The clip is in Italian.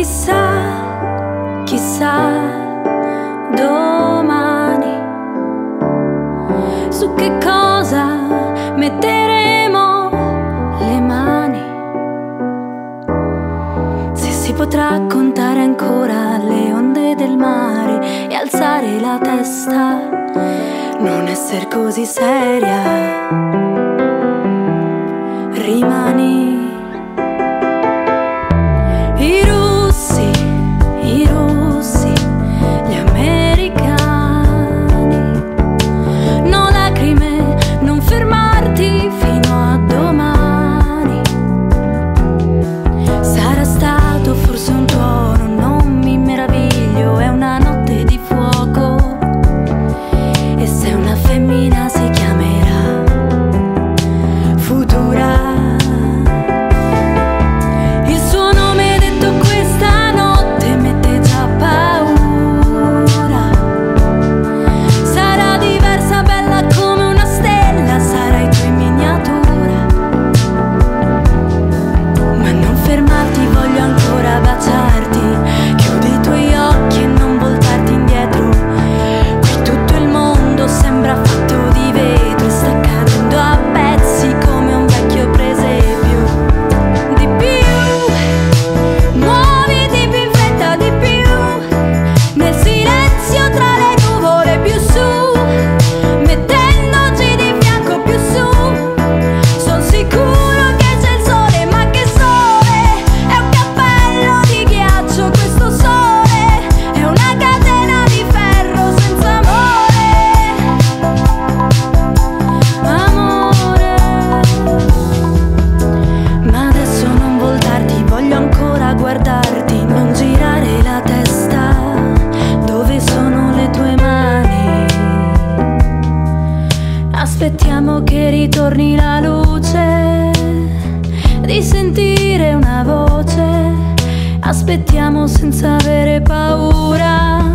chissà, chissà domani su che cosa metteremo le mani. Se si potrà contare ancora le onde del mare e alzare la testa, non essere così seria. aspettiamo che ritorni la luce, di sentire una voce, aspettiamo senza avere paura.